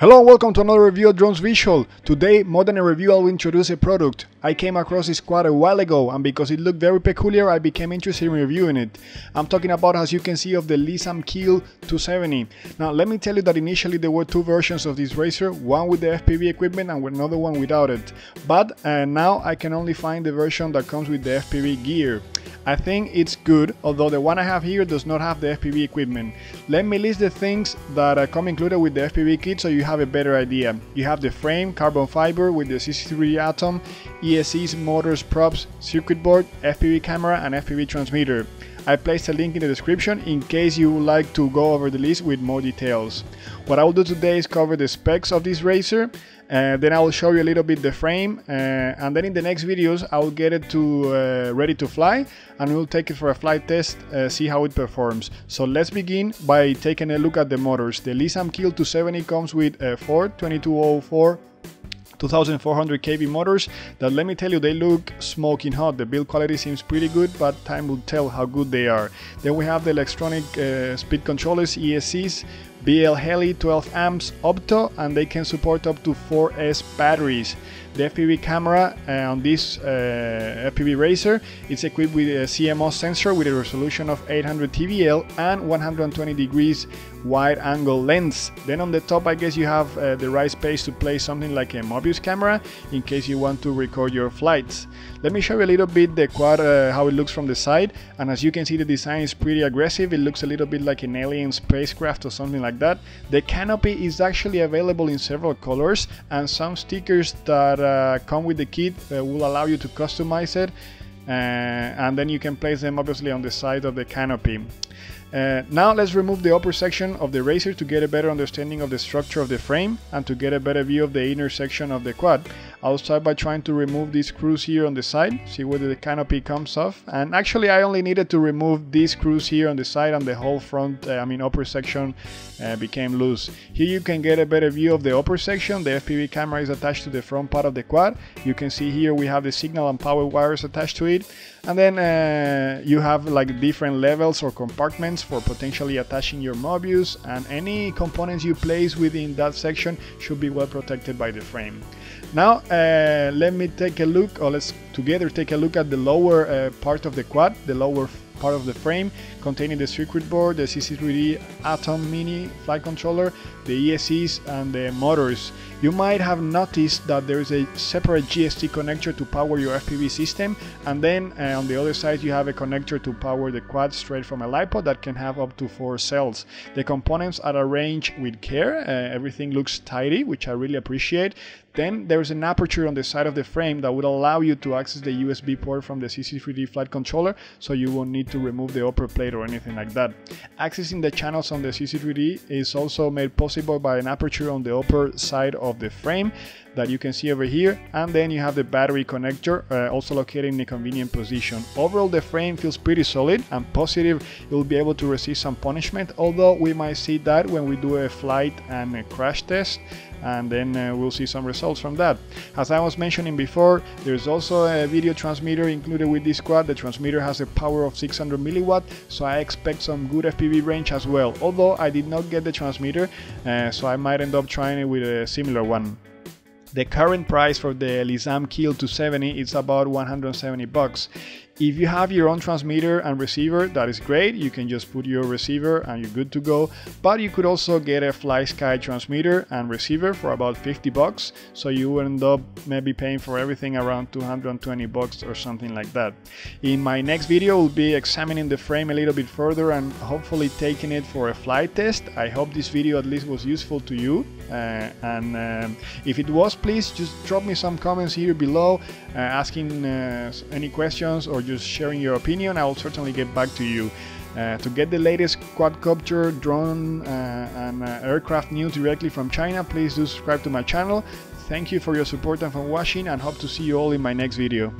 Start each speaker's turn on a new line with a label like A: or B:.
A: Hello and welcome to another review of Drones Visual. Today, more than a review, I'll introduce a product. I came across this quad a while ago and because it looked very peculiar, I became interested in reviewing it. I'm talking about, as you can see, of the Lisam Keel 270. Now, let me tell you that initially there were two versions of this racer, one with the FPV equipment and another one without it. But uh, now I can only find the version that comes with the FPV gear. I think it's good, although the one I have here does not have the FPV equipment. Let me list the things that uh, come included with the FPV kit so you have a better idea. You have the frame, carbon fiber with the CC3D Atom, ESCs, motors, props, circuit board, FPV camera and FPV transmitter. I placed a link in the description in case you would like to go over the list with more details. What I will do today is cover the specs of this racer, uh, then I will show you a little bit the frame, uh, and then in the next videos I will get it to uh, ready to fly, and we'll take it for a flight test, uh, see how it performs. So let's begin by taking a look at the motors. The Lisam Keel 270 comes with a Ford 2204 2400 kV motors that let me tell you they look smoking hot. The build quality seems pretty good but time will tell how good they are. Then we have the electronic uh, speed controllers ESCs BLHeli 12 amps opto and they can support up to 4S batteries the FPV camera uh, on this uh, FPV Racer is equipped with a CMOS sensor with a resolution of 800 TVL and 120 degrees wide angle lens. Then on the top I guess you have uh, the right space to place something like a Mobius camera in case you want to record your flights. Let me show you a little bit the quad, uh, how it looks from the side and as you can see the design is pretty aggressive. It looks a little bit like an alien spacecraft or something like that. The canopy is actually available in several colors and some stickers that uh, come with the kit uh, will allow you to customize it uh, and then you can place them obviously on the side of the canopy. Uh, now let's remove the upper section of the racer to get a better understanding of the structure of the frame and to get a better view of the inner section of the quad. I'll start by trying to remove these screws here on the side, see whether the canopy comes off. And actually I only needed to remove these screws here on the side and the whole front, uh, I mean upper section uh, became loose. Here you can get a better view of the upper section. The FPV camera is attached to the front part of the quad. You can see here we have the signal and power wires attached to it. And then uh, you have like different levels or compartments for potentially attaching your Mobius and any components you place within that section should be well protected by the frame. Now uh, let me take a look or let's together take a look at the lower uh, part of the quad, the lower part of the frame containing the circuit board, the CC3D Atom Mini flight controller, the ESCs and the motors. You might have noticed that there is a separate JST connector to power your FPV system and then uh, on the other side you have a connector to power the quad straight from a LiPo that can have up to 4 cells. The components are arranged with care, uh, everything looks tidy which I really appreciate. Then there's an aperture on the side of the frame that will allow you to access the USB port from the CC3D flight controller so you won't need to remove the upper plate or anything like that. Accessing the channels on the CC3D is also made possible by an aperture on the upper side of the frame that you can see over here and then you have the battery connector uh, also located in a convenient position. Overall the frame feels pretty solid and positive you'll be able to resist some punishment although we might see that when we do a flight and a crash test and then uh, we'll see some results from that. As I was mentioning before, there's also a video transmitter included with this quad. The transmitter has a power of 600 milliwatt, so I expect some good FPV range as well. Although I did not get the transmitter, uh, so I might end up trying it with a similar one. The current price for the Lisam Keel 270 is about 170 bucks. If you have your own transmitter and receiver, that is great. You can just put your receiver and you're good to go. But you could also get a FlySky transmitter and receiver for about 50 bucks. So you end up maybe paying for everything around 220 bucks or something like that. In my next video, we'll be examining the frame a little bit further and hopefully taking it for a flight test. I hope this video at least was useful to you. Uh, and um, if it was, please just drop me some comments here below uh, asking uh, any questions or just sharing your opinion, I will certainly get back to you. Uh, to get the latest quadcopter, drone, uh, and uh, aircraft news directly from China, please do subscribe to my channel. Thank you for your support and for watching and hope to see you all in my next video.